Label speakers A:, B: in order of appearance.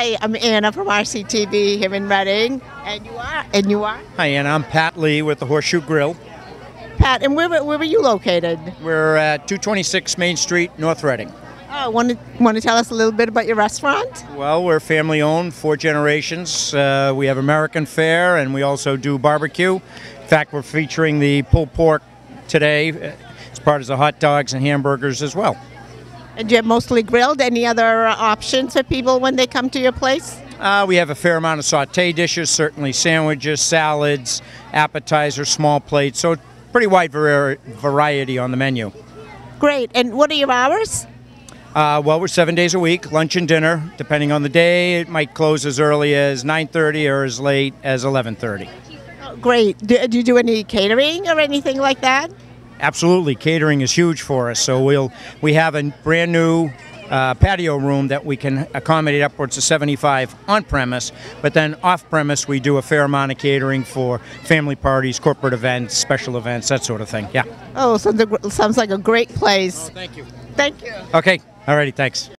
A: Hi, I'm Anna from RCTV here in Reading, and you are, and you are
B: Hi, Anna. I'm Pat Lee with the Horseshoe Grille.
A: Pat. And where, where were you located?
B: We're at 226 Main Street, North Reading.
A: Oh, want to want to tell us a little bit about your restaurant?
B: Well, we're family owned, four generations. Uh, we have American fare and we also do barbecue. In fact, we're featuring the pulled pork today as part of the hot dogs and hamburgers as well.
A: And you're mostly grilled. Any other uh, options for people when they come to your place?
B: Uh, we have a fair amount of saute dishes, certainly sandwiches, salads, appetizers, small plates. So, pretty wide vari- variety on the menu.
A: Great. And what are your hours?
B: Uh, well, we're seven days a week, lunch and dinner. Depending on the day, it might close as early as 9:30 or as late as 11:30.
A: Oh, great. Do, do you do any catering or anything like that?
B: Absolutely, catering is huge for us. So we'll we have a brand new uh, patio room that we can accommodate upwards of 75 on premise, but then off premise we do a fair amount of catering for family parties, corporate events, special events, that sort of thing. Yeah.
A: Oh, so the, sounds like a great place.
B: Thank you.
A: Thank you.
B: Okay. Alrighty. Thanks.